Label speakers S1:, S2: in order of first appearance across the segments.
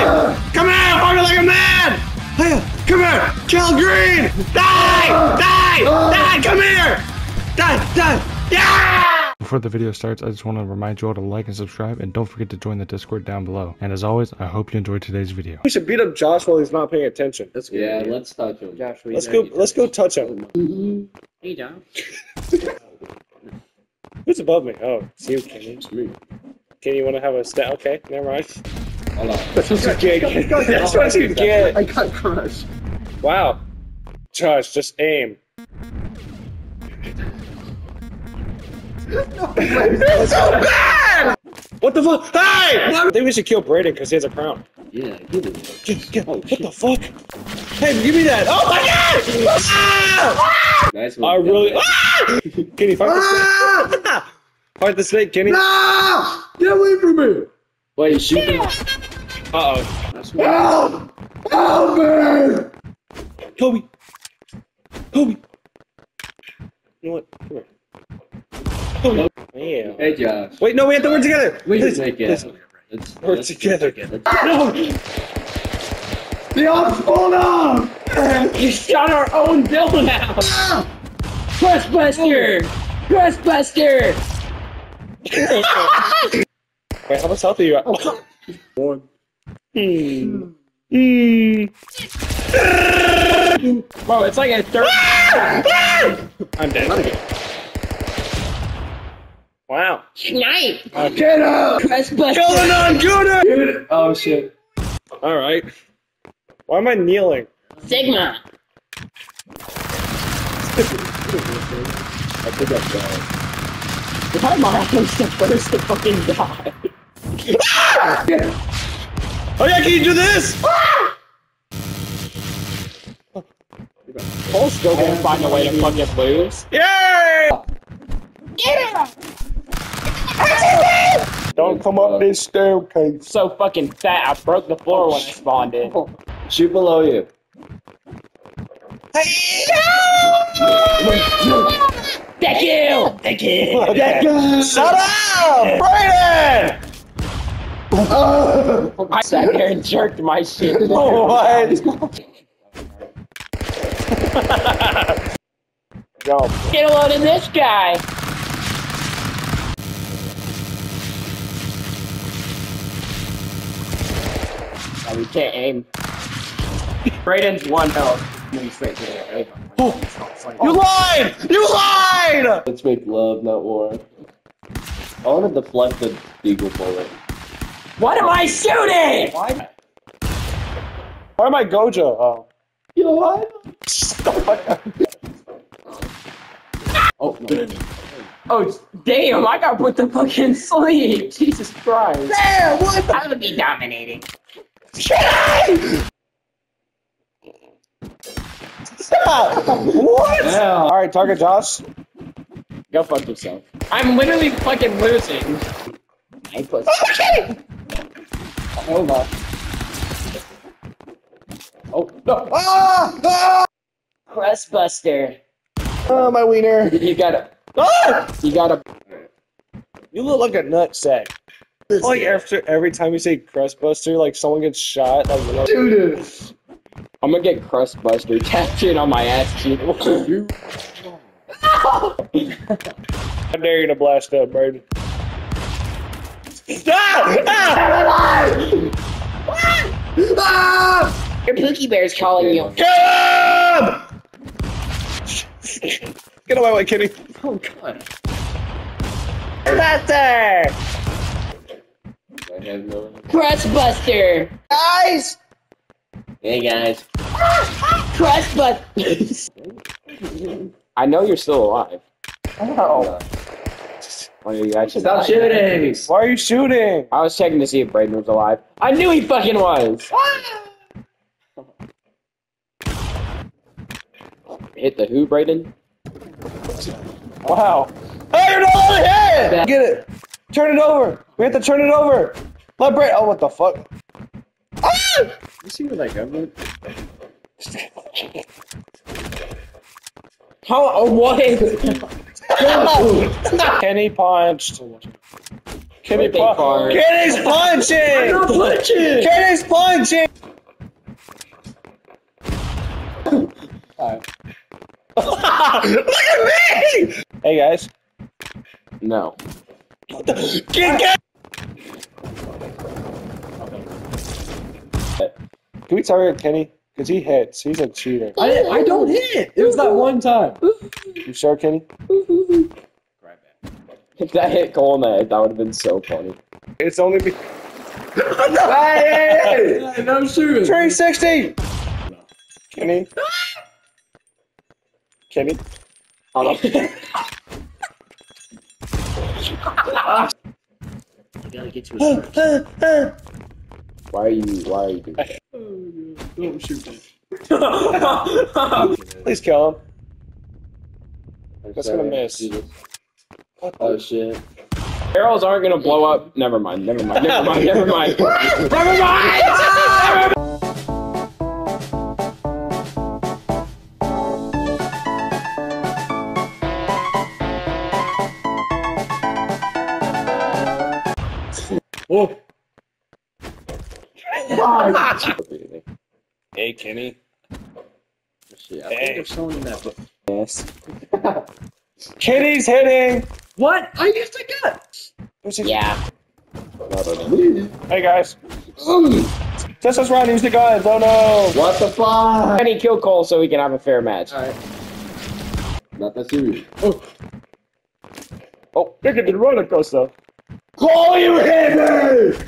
S1: Die! Come here, fucking like a man! Come here! Kill Green! Die! Die! Die! Come here! Die! Die! Yeah!
S2: Before the video starts, I just want to remind you all to like and subscribe, and don't forget to join the Discord down below. And as always, I hope you enjoyed today's video.
S1: We should beat up Josh while he's not paying attention.
S3: That's good.
S4: Yeah, let's touch him.
S3: Josh,
S1: let's go. Let's go touch him.
S4: Hey, Josh.
S1: Who's above me? Oh, it's you, Kenny.
S3: It's me.
S1: Kenny, you want to have a stat? Okay, never mind.
S4: Hold on.
S1: That's what you get. That's what you get.
S3: I got crushed.
S1: Wow. Josh, just aim. What the fuck? Hey! I think we should kill Brayden because he has a crown.
S3: Yeah, give it.
S1: Get- get- what the fuck? Hey, give me that! Oh my god! Ah!
S3: Nice one.
S1: I really. Ah! Kenny, fight the snake. Fight the snake, Kenny.
S3: No! Get away from me!
S4: Wait, shoot him.
S1: Oh.
S3: That's what. Help me!
S1: Kobe. Kobe. You know what? Come here. Kobe. Yeah.
S4: Hey, Josh.
S1: Wait, no, we have to work together.
S4: We
S1: Please,
S4: can make
S1: please.
S4: it. Let's,
S1: Work
S4: let's
S1: together.
S4: No!
S3: The odds fall down!
S4: You shot our own building out! Questbuster! Questbuster!
S1: Wait, how much health are you at?
S3: Oh, One.
S1: Hmm. Hmm.
S4: Bro, it's like a third.
S1: I'm dead. Wow.
S4: Snipe!
S3: Get up!
S4: Questbuster!
S1: Kill the non-gooder!
S4: Oh shit.
S1: All right. Why am I kneeling?
S4: Sigma!
S3: I think I'm done.
S4: My mom was the first to fucking die.
S1: Oh yeah, can you do this?
S4: Cole's still gonna find a way to fucking lose.
S1: Yay! Don't come up this staircase.
S4: So fucking fat, I broke the floor when I spawned in.
S3: Shoot below you.
S4: Thank you! Thank you!
S1: Shut up, Brayden! Oh.
S4: I sat there and jerked my shit.
S1: Oh, what? Go.
S4: Get a load of this guy! Oh, we can't aim. Brayden's one health. Oh.
S1: You lied! You lied!
S3: Let's make love, not war. I want to deflect the eagle bullet.
S4: What am I shooting?
S1: Why? Why am I Gojo? Oh.
S3: You know what?
S4: Oh, no. Oh, damn, I got put the fucking sleep. Jesus Christ.
S1: Damn, what the?
S4: I would be dominating.
S1: Stop! What?
S4: Yeah.
S1: Alright, target Josh.
S4: Go fuck yourself. I'm literally fucking losing. I put. Oh, Hold on. Oh, no.
S1: Ah! Ah!
S4: Crustbuster.
S1: Oh, my wiener.
S4: You gotta,
S1: Ah!
S4: you gotta.
S1: You look like a nut sack. Like after every time you say crustbuster, like someone gets shot. Like you know,
S3: this!
S4: I'm gonna get Crustbuster tattooed on my ass cheek.
S1: I dare you to blast up, bird. Stop! Ah! Ah!
S4: Your Pookie Bear's calling you.
S1: Kill him! Get away, my kitty.
S3: Oh god.
S1: Buster!
S3: I have no.
S4: Crustbuster.
S1: Guys!
S4: Hey guys. Crustbuster. I know you're still alive.
S1: Oh.
S4: You actually
S3: Stop
S4: died.
S3: shooting!
S1: Why are you shooting?
S4: I was checking to see if Braden was alive. I knew he fucking was. Hit the who, Braden?
S1: Wow. Hey, you're not on the head! Get it. Turn it over. We have to turn it over. Let Brett. Oh, what the fuck? Ah!
S3: You see where that gun went?
S4: How? Oh, what?
S1: Kenny punched. Kenny
S4: Birthday
S1: punched.
S4: card.
S1: Kenny's punching.
S3: punching!
S1: Kenny's punching. Look at me! Hey guys.
S3: No.
S1: Get, get. Can we target Kenny? Because he hits. He's a cheater.
S3: I, I don't hit. It was that one time.
S1: You sure, Kenny?
S3: If that hit the head, that would have been so funny.
S1: It's only be.
S3: Hey! no shooting.
S1: 360! Kenny? Kenny?
S5: You gotta get to a
S3: Why are you? Why are you doing that?
S5: Don't shoot that.
S1: Please kill him. That's gonna miss.
S3: Oh shit.
S4: Arrows aren't gonna blow up. Never mind. Never mind. Never mind. Never mind. never mind.
S5: Oh,
S1: Hey, Kenny.
S3: Shit. I
S1: Hey.
S3: think there's someone in that book. Yes.
S1: Kenny's hitting!
S5: what? I used a gun.
S1: Who's he-
S4: Yeah.
S3: Not on me.
S1: Hey guys. Just us round, use the guns. Oh no!
S3: What the fuck?
S4: Kenny kill Cole so we can have a fair match.
S3: Alright. Not that serious.
S1: Oh. oh, look at the roller coaster.
S3: Cole, you hit me!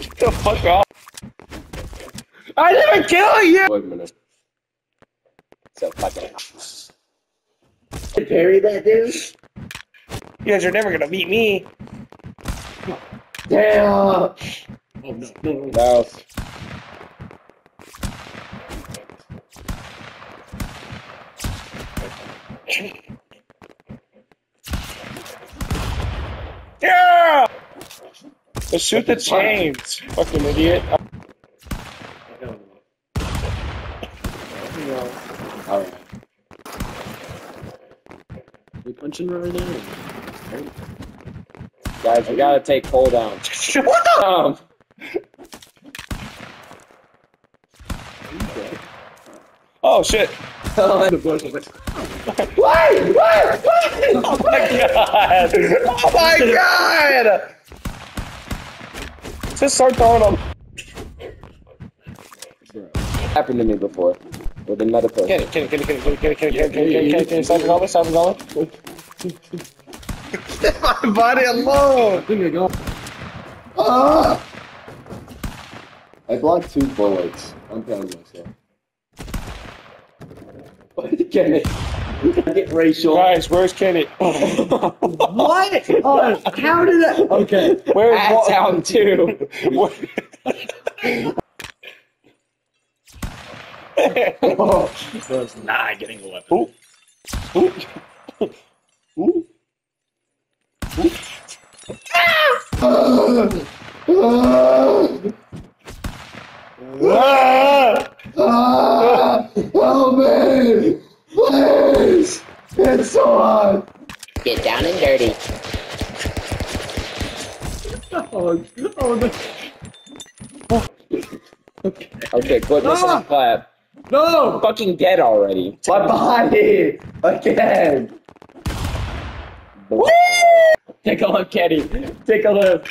S1: Get the fuck off. I didn't kill you!
S3: Wait a minute.
S4: So fucking.
S3: Parry that dude?
S1: You guys are never gonna beat me.
S3: Damn!
S5: Oh no, no, no.
S3: No.
S1: Yeah! Let's shoot the chains, fucking idiot.
S3: Alright.
S5: We punching right now.
S4: Guys, we gotta take Cole down.
S1: what the?
S4: Um.
S1: Oh shit.
S5: The bush was like,
S1: What? What? What? Oh my god! Oh my god! Just start throwing them.
S3: Happened to me before. With another person.
S1: Get it, get it, get it, get it, get it, get it, get it, get it, get it, get it, get it, stop it going, stop it going. Leave my body alone!
S5: I think I got.
S3: Ah! I blocked two bullets. I'm proud of myself. Get it. Get racial.
S1: Guys, where's Kenny?
S5: What? Oh, how did that? Okay.
S1: Where's
S4: At town too.
S5: Was not getting a weapon.
S1: Ooh. Ooh. Ooh. Ah!
S3: Ah! Help me! Please! It's so hot!
S4: Get down and dirty.
S5: Oh, oh no. Okay.
S4: Okay, quit missing
S5: Ah!
S4: the clap.
S5: No!
S4: Fucking dead already.
S3: My body! Again!
S4: Take a look, Kenny. Take a look.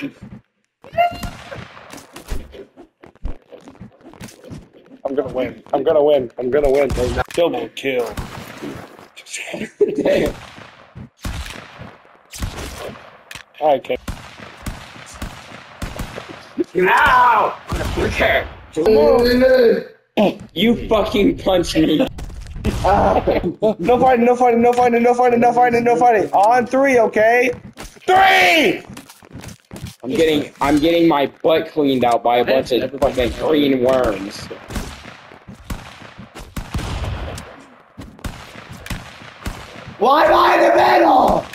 S1: I'm gonna win. I'm gonna win. I'm gonna win. Double kill.
S3: Damn.
S1: Alright, Kenny.
S4: Ow! Okay. You fucking punched me.
S1: No fighting, no fighting, no fighting, no fighting, no fighting, no fighting. On three, okay? Three!
S4: I'm getting I'm getting my butt cleaned out by a bunch of fucking green worms.
S3: Why am I in the middle?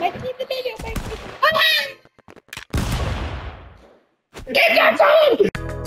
S4: Make me the middle, make me the that phone!